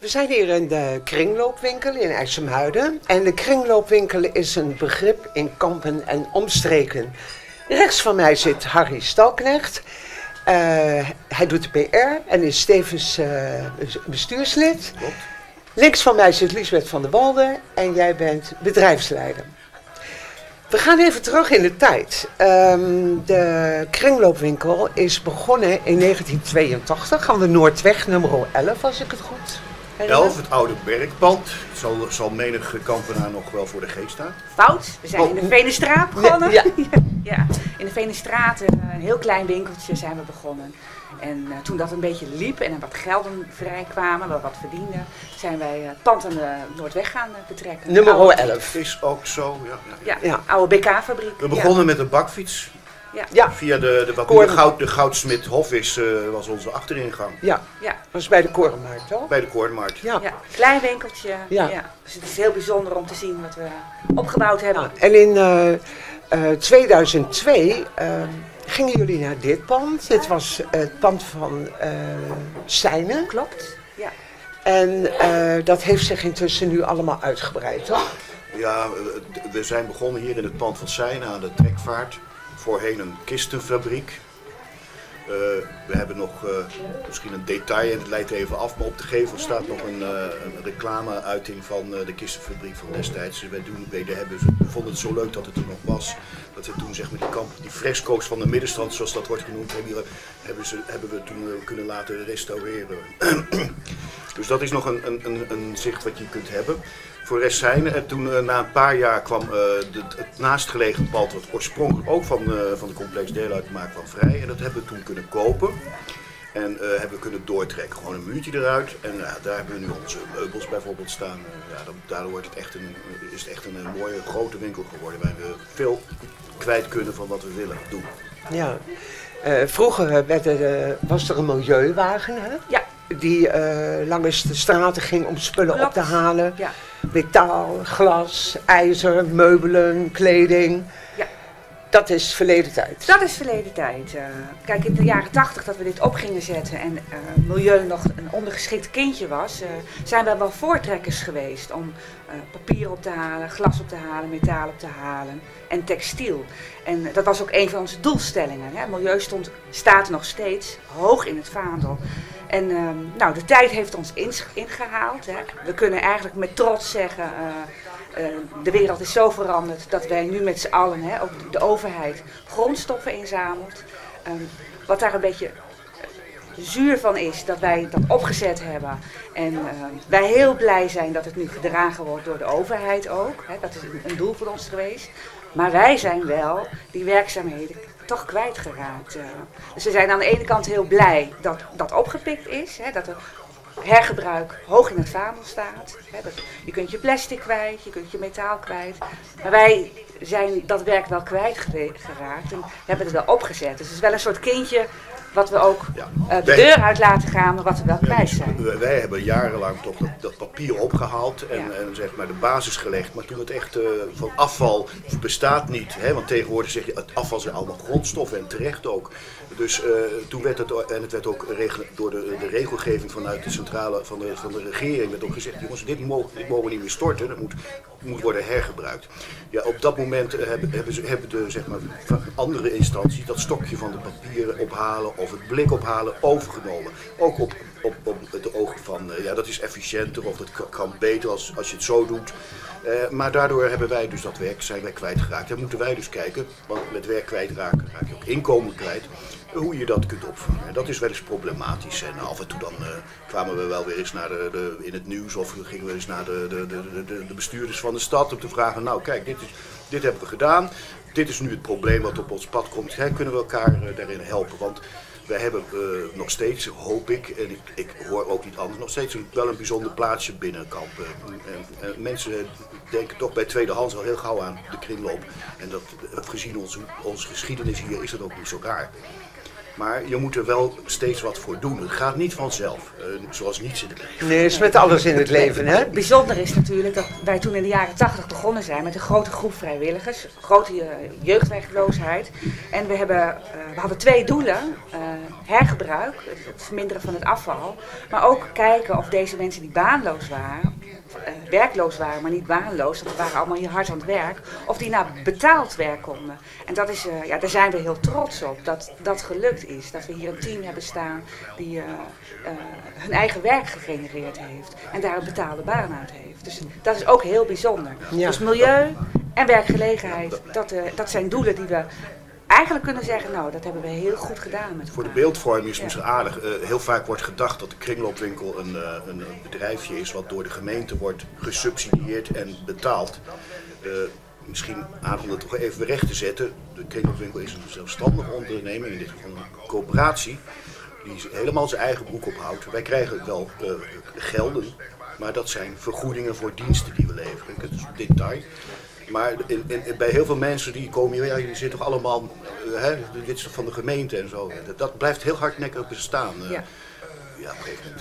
We zijn hier in de kringloopwinkel in IJsselmuiden. En de kringloopwinkel is een begrip in kampen en omstreken. Rechts van mij zit Harry Stalknecht. Uh, hij doet de PR en is tevens uh, bestuurslid. Klopt. Links van mij zit Lisbeth van der Walde en jij bent bedrijfsleider. We gaan even terug in de tijd. Um, de kringloopwinkel is begonnen in 1982 aan de Noordweg nummer 11, als ik het goed. 11, het oude werkpand. Zal, zal menige kampenaar nog wel voor de geest staan? Fout, we zijn in de Venestraat begonnen. Ja. ja, in de Venestraat, een heel klein winkeltje zijn we begonnen. En uh, toen dat een beetje liep en er wat gelden vrij kwamen, we wat verdienden, zijn wij het pand aan de Noordweg gaan uh, betrekken. Nummer Oude- 11. Is ook zo, ja. ja. Ja, Ja. oude BK-fabriek. We begonnen met een bakfiets. Ja. Ja, Via de, de, wat Koren. de, goud, de Goudsmit Hof is, eh, was onze achteringang. ja, Ja, was bij de Korenmarkt, toch? Bij de Koornmarkt. Ja. ja, klein winkeltje. Ja. Ja. Dus het is heel bijzonder om te zien wat we opgebouwd hebben. Ja, en in eh, eh, 2002 eh, gingen jullie naar dit pand. Dit was het pand van eh Seine. Klopt. Ja. En eh, dat heeft zich intussen nu allemaal uitgebreid, toch? Ja, we zijn begonnen hier in het pand van Seine aan de trekvaart. Voorheen een kistenfabriek. Eh, we hebben nog eh, misschien een detail en het leidt even af, maar op de gevel staat nog een, eh, een reclameuiting van de kistenfabriek van destijds. Dus doen, wij hebben, we vonden het zo leuk dat het er nog was. Dat we toen zeg maar die, kamp, die fresco's van de middenstand, zoals dat wordt genoemd, hebben, hebben, ze, hebben we toen kunnen laten restaureren. dus dat is nog een, een, een, een zicht wat je kunt hebben. Voor rest zijn en toen eh, na een paar jaar kwam eh, de, het naastgelegen pand, wat oorspronkelijk ook van, eh, van de complex deel uitmaakt, van vrij. En dat hebben we toen kunnen kopen. En eh, hebben we kunnen doortrekken. Gewoon een muurtje eruit. En daar hebben we nu onze meubels bijvoorbeeld staan. Ja, dan, daardoor wordt het echt een, is het echt een, mooie grote winkel geworden. Waar we veel kwijt kunnen van wat we willen doen. Ja. Eh, vroeger werd er, was er een milieuwagen, hè? Ja. Die eh, langs de straten ging om spullen Klopt. op te halen. Ja. Metaal, glas, ijzer, meubelen, kleding. Ja. Dat is verleden tijd. Dat is verleden tijd. Eh, kijk, in de jaren tachtig dat we dit op gingen zetten en eh, milieu nog een ondergeschikt kindje was, zijn we wel voortrekkers geweest om papier op te halen, glas op te halen, metaal op te halen en textiel. En dat was ook een van onze doelstellingen. Hè. Milieu stond, staat nog steeds hoog in het vaandel. En ehm, nou, de tijd heeft ons ingehaald. Hè. We kunnen eigenlijk met trots zeggen, eh, eh, de wereld is zo veranderd dat wij nu met z'n allen, hè, ook de overheid, grondstoffen inzamelt. Ehm, wat daar een beetje zuur van is dat wij dat opgezet hebben. En ehm, wij heel blij zijn dat het nu gedragen wordt door de overheid ook. Hè. Dat is een doel voor ons geweest. Maar wij zijn wel die werkzaamheden toch kwijtgeraakt. eh. Dus we zijn aan de ene kant heel blij dat dat opgepikt is. Hè, dat er hergebruik hoog in het vaandel staat. Hè, dat, je kunt je plastic kwijt, je kunt je metaal kwijt. Maar wij zijn dat werk wel kwijtgeraakt en hebben het wel opgezet. Dus het is wel een soort kindje wat we ook Ja. eh, de deur uit laten gaan, maar wat we wel kwijt dus zijn. wij- Wij hebben jarenlang toch dat, dat papier opgehaald en, Ja. en zeg maar de basis gelegd. Maar toen het echt eh, van afval bestaat niet. Hè, want tegenwoordig zeg je het afval zijn allemaal grondstoffen en terecht ook. Dus eh, toen werd het, en het werd ook regel- door de, de regelgeving vanuit de centrale van de, van de regering werd ook gezegd, jongens, dit, mogen, dit mogen we niet meer storten, dat moet, moet worden hergebruikt. Ja, op dat moment hebben, hebben, ze, hebben de zeg maar, andere instanties dat stokje van de papieren ophalen of het blik ophalen overgenomen. Ook op, op, op het oog van, eh, ja, dat is efficiënter of dat kan- beter als, als je het zo doet. Eh, maar daardoor hebben wij dus dat werk, zijn wij kwijtgeraakt. Dan moeten wij dus kijken, want met werk kwijtraken raak je ook inkomen kwijt, hoe je dat kunt opvangen. En dat is wel eens problematisch. En af en toe dan eh, kwamen we wel weer eens naar de, de, in het nieuws of gingen we eens naar de, de, de, de, de bestuurders van de stad om te vragen, nou kijk, dit, is, dit hebben we gedaan. Dit is nu het probleem wat op ons pad komt. Hè, kunnen we elkaar daarin helpen? Want wij hebben eh, nog steeds, hoop ik, en ik, ik hoor ook niet anders, nog steeds wel een bijzonder plaatsje binnen Kampen. En, en mensen denken toch bij tweedehands al heel gauw aan de kringloop. En dat, eh, gezien onze, onze geschiedenis hier is dat ook niet zo raar. Maar je moet er wel steeds wat voor doen. Het gaat niet vanzelf, uh, zoals niets in het leven. Nee, is met alles in het leven, hè? Het bijzonder is natuurlijk dat wij toen in de jaren 80 begonnen zijn met een grote groep vrijwilligers, grote uh, jeugdwerkloosheid. En we, hebben, uh, we hadden twee doelen: hergebruik, het verminderen van het afval, maar ook kijken of deze mensen die baanloos waren, werkloos waren, maar niet baanloos, dat waren allemaal hier hard aan het werk, of die naar betaald werk konden. En dat is, ja, daar zijn we heel trots op, dat dat gelukt is. Dat we hier een team hebben staan die uh, uh, hun eigen werk gegenereerd heeft en daar een betaalde baan uit heeft. Dus dat is ook heel bijzonder. Ja. Dus milieu en werkgelegenheid, dat, dat zijn doelen die we eigenlijk kunnen zeggen, nou, dat hebben we heel goed gedaan. Met Voor de beeldvorming is het misschien aardig. Uh, heel vaak wordt gedacht dat de kringloopwinkel een, uh, een, bedrijfje is wat door de gemeente wordt gesubsidieerd en betaald. Uh, misschien aan om het toch even recht te zetten. De kringloopwinkel is een zelfstandige onderneming, in dit geval een coöperatie, die helemaal zijn eigen broek ophoudt. Wij krijgen wel gelden, maar dat zijn vergoedingen voor diensten die we leveren. Dat is een detail. Maar in, bij heel veel mensen die komen, ja, jullie zitten toch allemaal, uh, hè, dit is van de gemeente en zo. Dat, blijft heel hardnekkig bestaan. Uh, ja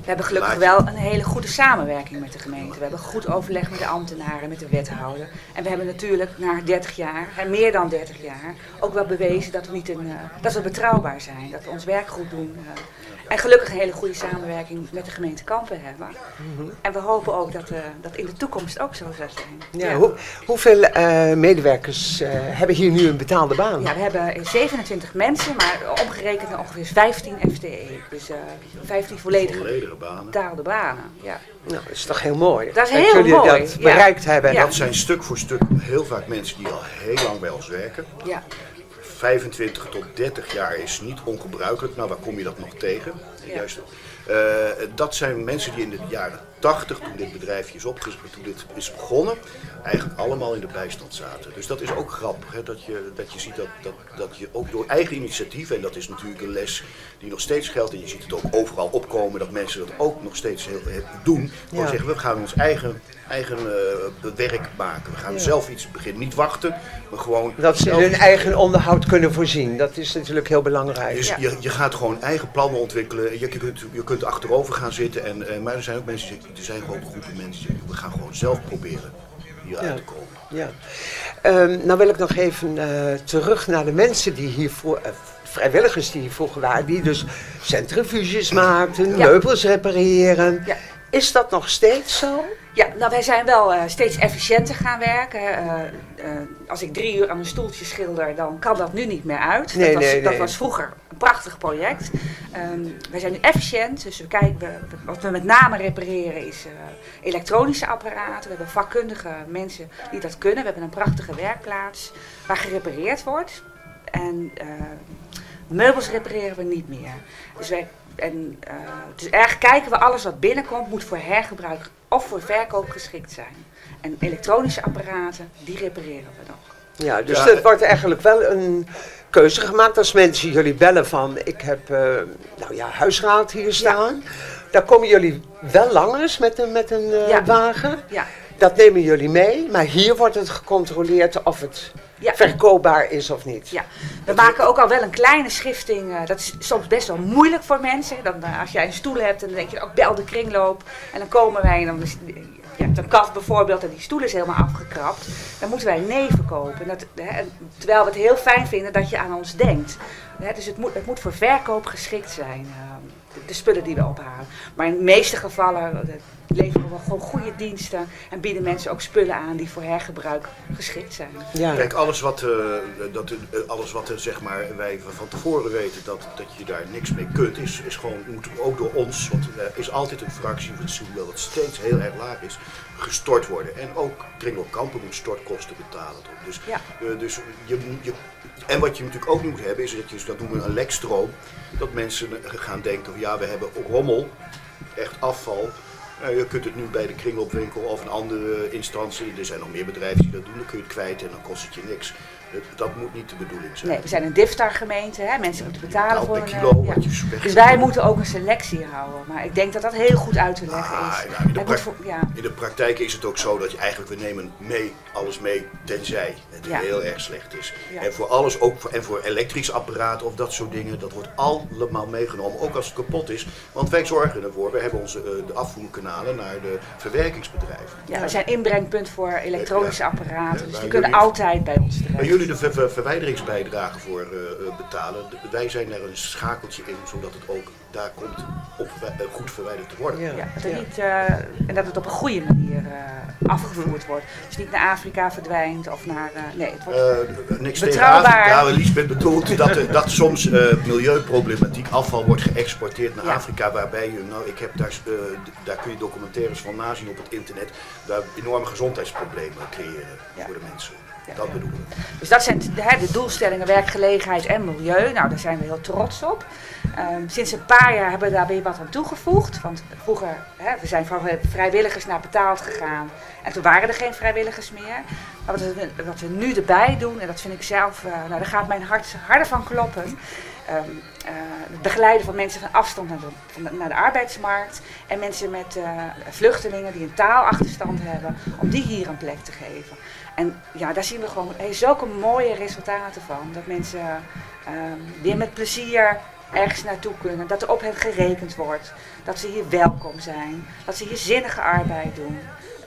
we hebben gelukkig wel een hele goede samenwerking met de gemeente. We hebben goed overleg met de ambtenaren, met de wethouder. En we hebben natuurlijk na 30 jaar, en meer dan 30 jaar, ook wel bewezen dat we, niet een, uh, dat we betrouwbaar zijn. Dat we ons werk goed doen. Uh, en gelukkig een hele goede samenwerking met de gemeente Kampen hebben. Mm -hmm. En we hopen ook dat uh, dat in de toekomst ook zo zal zijn. Ja, ja. Hoe, hoeveel uh, medewerkers uh, hebben hier nu een betaalde baan? Ja, we hebben 27 mensen, maar omgerekend ongeveer 15 FTE. Dus 15 volledige, volledige banen. betaalde banen. Ja. Nou, dat is toch heel mooi. Dat is heel jullie mooi. dat bereikt ja. hebben. Ja. Dat zijn stuk voor stuk heel vaak mensen die al heel lang bij ons werken. Ja. 25 tot 30 jaar is niet ongebruikelijk. Nou, waar kom je dat nog tegen? Ja. Juist. Uh, dat zijn mensen die in de jaren 80, toen dit bedrijfje is opgezet, toen dit is begonnen, eigenlijk allemaal in de bijstand zaten. Dus dat is ook grappig, hè, dat, je, dat je ziet dat, dat, dat je ook door eigen initiatief, en dat is natuurlijk een les die nog steeds geldt, en je ziet het ook overal opkomen, dat mensen dat ook nog steeds heel doen. Gewoon Ja. zeggen, we gaan ons eigen, eigen uh, werk maken. We gaan Ja. zelf iets beginnen. Niet wachten, maar gewoon Dat ze hun eigen onderhoud kunnen voorzien. Dat is natuurlijk heel belangrijk. Dus Ja. je, je gaat gewoon eigen plannen ontwikkelen. Je, je kunt, je kunt achterover gaan zitten. En, eh, maar er zijn ook mensen die zeggen, er zijn gewoon groepen mensen die zeggen, we gaan gewoon zelf proberen hieruit Ja. te komen. Ja. Ehm, nou wil ik nog even eh, terug naar de mensen die hiervoor, eh, vrijwilligers die hier vroeger waren, die dus centrifuges maakten, Ja. meubels repareren. Ja. Is dat nog steeds zo? Ja, nou wij zijn wel eh, steeds efficiënter gaan werken. Eh, eh, als ik drie uur aan een stoeltje schilder, dan kan dat nu niet meer uit. Nee, dat, was, nee, dat nee. was vroeger een prachtig project. Ehm, wij zijn nu efficiënt, dus we kijken, we, wat we met name repareren is elektronische apparaten. We hebben vakkundige mensen die dat kunnen. We hebben een prachtige werkplaats waar gerepareerd wordt. En meubels repareren we niet meer. Dus wij en, eh, dus erg kijken we alles wat binnenkomt moet voor hergebruik of voor verkoop geschikt zijn. En elektronische apparaten, die repareren we nog. Ja, dus Ja, er wordt eigenlijk wel een keuze gemaakt als mensen jullie bellen van ik heb eh, nou ja, huisraad hier staan. Daar komen jullie wel langs met een, met een eh, Ja. wagen. Ja, Dat nemen jullie mee, maar hier wordt het gecontroleerd of het ja. verkoopbaar is of niet. Ja, we maken ook al wel een kleine schifting. eh, dat is soms best wel moeilijk voor mensen. Dan, eh, als jij een stoel hebt, dan denk je ook bel de kringloop. En dan komen wij en dan is je hebt een kast bijvoorbeeld en die stoel is helemaal afgekrapt. Dan moeten wij nee verkopen. En Dat, hè, en terwijl we het heel fijn vinden dat je aan ons denkt. Hè, dus het moet, het moet voor verkoop geschikt zijn. eh, de, de spullen die we ophalen. Maar in de meeste gevallen leveren we gewoon goede diensten. En bieden mensen ook spullen aan die voor hergebruik geschikt zijn. Ja. Kijk, alles wat, eh, dat, eh, alles wat eh, zeg maar, wij van tevoren weten dat, dat je daar niks mee kunt, is, is gewoon, moet ook door ons, want er is altijd een fractie van het dat steeds heel erg laag is, gestort worden. En ook Kampen moet stortkosten betalen. toch? Dus, Ja. eh, dus je, je, en wat je natuurlijk ook moet hebben, is dat je, dat noemen we een lekstroom, dat mensen gaan denken van ja, we hebben rommel, echt afval, Eh, je kunt het nu bij de kringloopwinkel of een andere instantie, er zijn nog meer bedrijven die dat doen, dan kun je het kwijt en dan kost het je niks. Dat, dat moet niet de bedoeling zijn. Nee, we zijn een DIFTAR gemeente, hè? mensen moeten betalen voor een... kilo eh, ja. Dus wij moeten ook een selectie houden. Maar ik denk dat dat heel goed uit te leggen Ah, is. nou, in de voor- ja. In de praktijk is het ook zo dat je eigenlijk, we nemen mee, alles mee, tenzij het heel erg slecht is. En voor alles, ook voor, en voor elektrisch apparaat of dat soort dingen, dat wordt allemaal meegenomen, ook als het kapot is. Want wij zorgen ervoer, we hebben onze, eh, de naar de verwerkingsbedrijven. Ja, we zijn inbrengpunt voor elektronische apparaten. Ja, Dus waar die kunnen altijd bij ons Waar terecht. jullie de ver- ver- verwijderingsbijdrage voor eh, eh, betalen, wij zijn daar een schakeltje in, zodat het ook daar komt op eh, goed verwijderd te worden. Ja, dat het niet, eh, en dat het op een goede manier eh, afgevoerd wordt. Dus niet naar Afrika verdwijnt of naar... eh, nee, het wordt... Eh, niks tegen Betrouwbaar. Afrika. Lisbeth bedoelt dat, er- dat soms eh, milieuproblematiek, afval wordt geëxporteerd naar Ja. Afrika. Waarbij je, nou ik heb daar, eh, daar kun je documentaires van nazien op het internet. Daar enorme gezondheidsproblemen creëren voor de mensen. Dat we. Dus dat zijn de, doelstellingen werkgelegenheid en milieu. Nou, daar zijn we heel trots op. Ehm, sinds een paar jaar hebben we daar weer wat aan toegevoegd. Want vroeger, hè, we zijn van vrijwilligers naar betaald gegaan. En toen waren er geen vrijwilligers meer. Maar wat we, wat we nu erbij doen, en dat vind ik zelf, eh, nou daar gaat mijn hart harder van kloppen. Ehm, eh, het begeleiden van mensen van afstand naar de, naar de arbeidsmarkt. En mensen met eh, vluchtelingen die een taalachterstand hebben, om die hier een plek te geven. En ja, daar zien we gewoon hey, zulke mooie resultaten van. Dat mensen ehm, weer met plezier ergens naartoe kunnen. Dat er op hen gerekend wordt. Dat ze hier welkom zijn. Dat ze hier zinnige arbeid doen.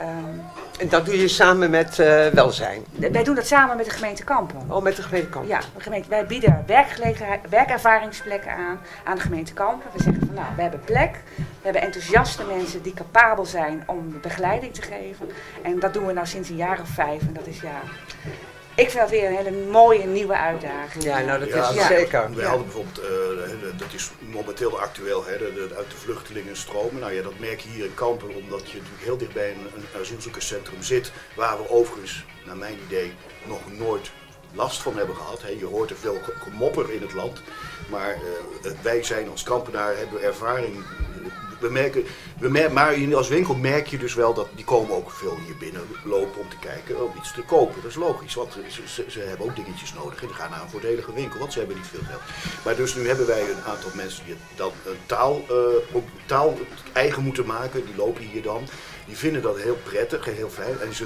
Ehm, En dat doe je samen met eh, welzijn. wij doen dat samen met de gemeente Kampen. Oh, met de gemeentekant. Ja, de gemeente, wij bieden werkervaringsplekken aan aan de gemeente Kampen. We zeggen van nou, we hebben plek. We hebben enthousiaste mensen die capabel zijn om begeleiding te geven. En dat doen we nou sinds een jaar of vijf. En dat is ja, ik vind dat weer een hele mooie nieuwe uitdaging. Ja, nou dat Ja, is ja. zeker. Wij Ja. hadden bijvoorbeeld, eh, dat is momenteel actueel, hè, de, de- uit de vluchtelingen stromen. Nou ja, dat merk je hier in Kampen, omdat je natuurlijk heel dicht bij een, een asielzoekerscentrum zit. Waar we overigens, naar mijn idee, nog nooit last van hebben gehad. Hè. Je hoort er veel ge- gemopper in het land. Maar eh, wij zijn als kampenaar, hebben ervaring. We merken, we maar als winkel merk je dus wel dat die komen ook veel hier binnen lopen om te kijken om iets te kopen. Dat is logisch, want ze, ze, hebben ook dingetjes nodig en die gaan naar een voordelige winkel, want ze hebben niet veel geld. Maar dus nu hebben wij een aantal mensen die dan een taal, eh, taal eigen moeten maken, die lopen hier dan. Die vinden dat heel prettig en heel fijn. En ze,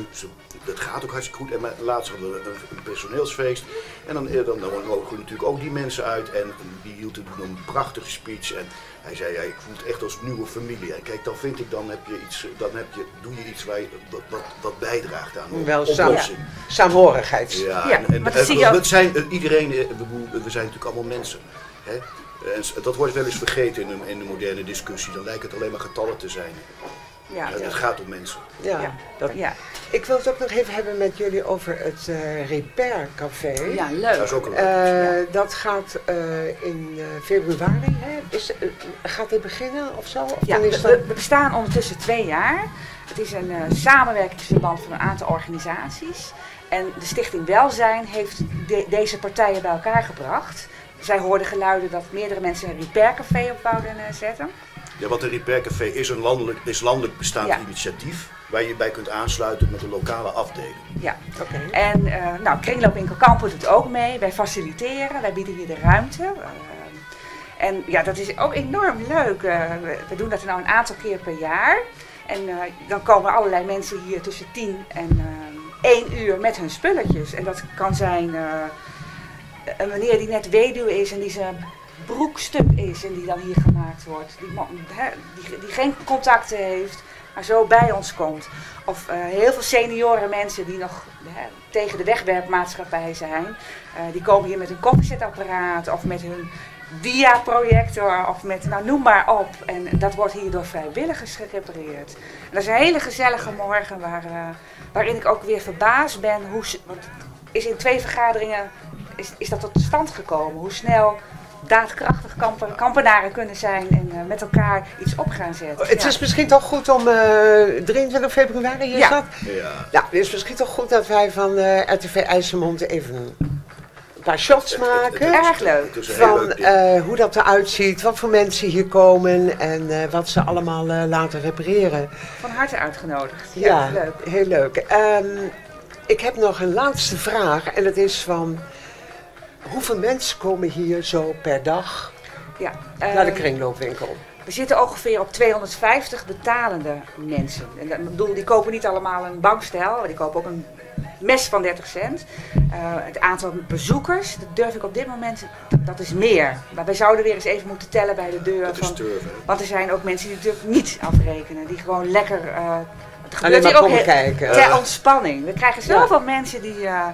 dat gaat ook hartstikke goed. En laatst hadden we een, personeelsfeest. En dan, eh, dan, we natuurlijk ook die mensen uit. En die hield toen een prachtige speech. En hij zei, ja, ik voel het echt als nieuwe familie. En kijk, dan vind ik, dan heb je iets, dan heb je, doe je iets waar je, wat, wat, wat bijdraagt aan een Wel oplossing. Saamhorigheid. Ja, Ja, en, dat ook- zijn, iedereen, we, zijn natuurlijk allemaal mensen. Hè? En dat wordt wel eens vergeten in de, in de moderne discussie. Dan lijkt het alleen maar getallen te zijn. Ja, Het gaat om mensen. Ja, ja, dat, ja. Ik wil het ook nog even hebben met jullie over het eh Repair Café. ja Dat leuk. is ook een Eh, dat gaat eh, in eh, februari. Hè? Is, eh, gaat dit beginnen of zo? Of Ja, dan is we, dat... we bestaan ondertussen twee jaar. Het is een eh, samenwerkingsverband van een aantal organisaties. En de Stichting Welzijn heeft de- deze partijen bij elkaar gebracht. Zij hoorden geluiden dat meerdere mensen een repaircafé op wouden eh, zetten. Ja, want een Repair Café is een landelijk, is landelijk bestaand Ja. initiatief waar je bij kunt aansluiten met een lokale afdeling. Ja. Oké. En eh nou, Kringloopwinkel Kampen doet ook mee. Wij faciliteren, wij bieden hier de ruimte. Eh, en ja, dat is ook enorm leuk. Eh, we, we doen dat nou een aantal keer per jaar. En eh, dan komen allerlei mensen hier tussen 10 en 1 uur met hun spulletjes. En dat kan zijn eh, een meneer die net weduwe is en die zijn broek stuk is en die dan hier gemaakt wordt. Die, die, die geen contacten heeft, maar zo bij ons komt. Of eh, heel veel senioren mensen die nog tegen de wegwerpmaatschappij zijn. eh, die komen hier met een koffiezetapparaat of met hun dia-projector of met, nou noem maar op. En dat wordt hier door vrijwilligers gerepareerd. En dat is een hele gezellige morgen waar, eh, waarin ik ook weer verbaasd ben. Hoe, is in twee vergaderingen is, is dat tot stand gekomen. Hoe snel daadkrachtig kampen, kampenaren kunnen zijn en eh, met elkaar iets op gaan zetten. Het Ja. is misschien toch goed om eh 23 februari hier Ja. dat? Ja. Nou, het is misschien toch goed dat wij van eh RTV IJsselmond even een paar shots Het- het- het- maken. Erg leuk. Van eh, hoe dat eruit ziet, wat voor mensen hier komen en eh, wat ze allemaal eh, laten repareren. Van harte uitgenodigd. Ja, Ja, leuk. heel leuk. Ehm, ik heb nog een laatste vraag en dat is van hoeveel mensen komen hier zo per dag Ja, naar de ehm, kringloopwinkel? We zitten ongeveer op 250 betalende mensen. En dat, ik bedoel, die kopen niet allemaal een bankstel, maar die kopen ook een mes van 30 cent. Eh, het aantal bezoekers, dat durf ik op dit moment, dat, is meer. Maar wij zouden weer eens even moeten tellen bij de deur. Dat is van, want er zijn ook mensen die natuurlijk niet afrekenen, die gewoon lekker... eh het Alleen gebeurt maar hier ook heel- kijken. ter ontspanning. We krijgen zoveel mensen die, eh,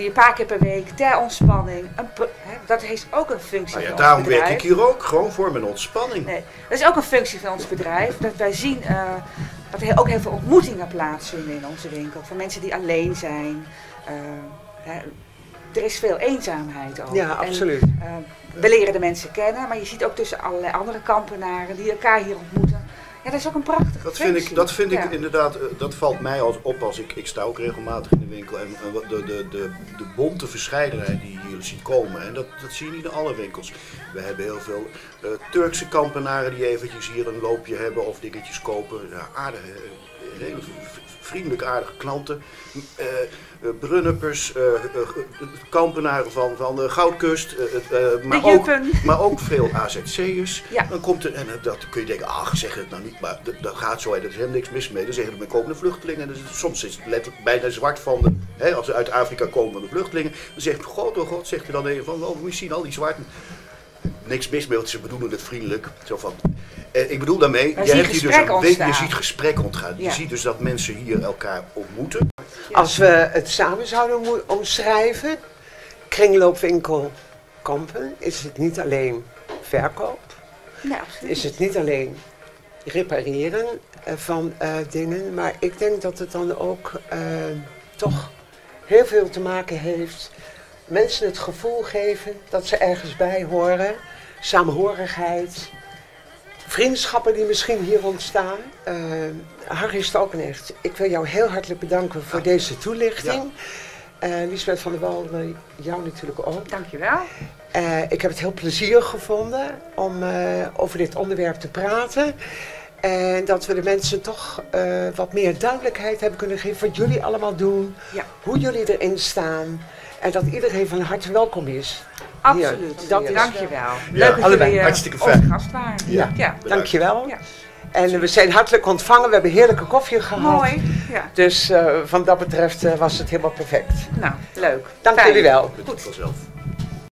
die een paar keer per week ter ontspanning. Een, pro- hè, dat heeft ook een functie Nou ja, van daarom ons werk bedrijf. ik hier ook, gewoon voor mijn ontspanning. Nee, dat is ook een functie van ons bedrijf. Dat wij zien eh, dat er ook heel veel ontmoetingen plaatsvinden in onze winkel. Van mensen die alleen zijn. Eh, hè, er is veel eenzaamheid ook. Ja, En, absoluut. eh, we leren de mensen kennen, maar je ziet ook tussen allerlei andere kampenaren die elkaar hier ontmoeten. Ja, dat is ook een prachtige Dat vind ik, dat vind ik Ja. inderdaad, eh, dat valt mij als op als ik, ik sta ook regelmatig in de winkel. En, de, de, de, de bonte verscheidenheid die je hier ziet komen, en dat, dat zie je niet in alle winkels. We hebben heel veel eh, Turkse kampenaren die eventjes hier een loopje hebben of dingetjes kopen. Ja, aardige, v- vriendelijk aardige klanten. Brunnuppers, eh, kampenaren van, van de Goudkust, maar, De ook, maar ook veel AZC'ers. Ja. Dan komt er, en dat kun je denken, ach zeg het nou niet, maar dat, gaat zo, er is helemaal niks mis mee. Dan zeggen we, komen de vluchtelingen. Dus soms is het letterlijk bijna zwart van de, hè, als ze uit Afrika komen van de vluchtelingen. Dan zegt god, oh god, zegt er dan een van, oh, je zien, al die zwarten. Niks mis mee, want ze bedoelen het vriendelijk. Zo van, ik bedoel daarmee, Wij je, hebt hier dus een je ziet gesprek ontgaan. Je ziet dus dat mensen hier elkaar ontmoeten. Als we het samen zouden omschrijven, kringloopwinkel Kampen, is het niet alleen verkoop, Nee, is het niet alleen repareren eh, van eh, dingen, maar ik denk dat het dan ook eh, toch heel veel te maken heeft. Mensen het gevoel geven dat ze ergens bij horen, samenhorigheid, vriendschappen die misschien hier ontstaan. Eh Harry Stalkenecht, ik wil jou heel hartelijk bedanken voor deze toelichting. Eh Lisbeth van der Walden, jou natuurlijk ook. Dankjewel. Eh, ik heb het heel plezierig gevonden om eh, over dit onderwerp te praten. En dat we de mensen toch eh, wat meer duidelijkheid hebben kunnen geven wat jullie allemaal doen, Ja. hoe jullie erin staan. En dat iedereen van harte welkom is. Absoluut. dat is- Dankjewel. Leuk dat allebei. jullie eh, Hartstikke fijn. gast waren. Ja. ja. Dankjewel. Ja. En we zijn hartelijk ontvangen. We hebben heerlijke koffie gehad. Mooi. Ja. Dus eh, van dat betreft eh, was het helemaal perfect. Nou, leuk. Dank Fijn. jullie wel. Goed.